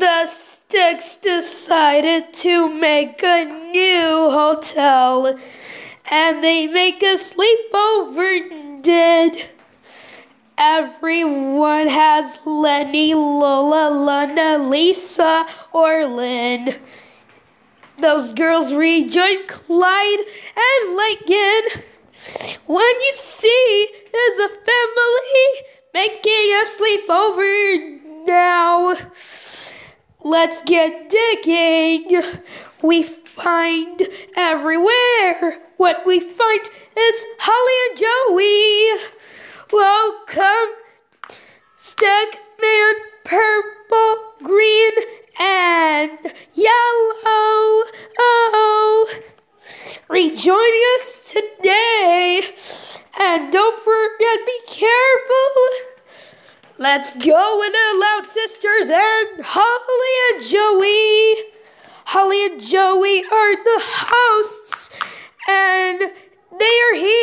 the Sticks decided to make a new hotel and they make a sleepover did. Everyone has Leni, Lola, Luna, Lisa, or Lynn. Those girls rejoin Clyde and Lincoln. When you see there's a family making a sleepover. Let's get digging. We find everywhere. What we find is Holly and Joey. Welcome, Stickman, purple, green, and yellow. Oh, rejoin us today. And don't forget, be careful. Let's go with the Loud Sisters and Holly and Joey. Holly and Joey are the hosts, and they are here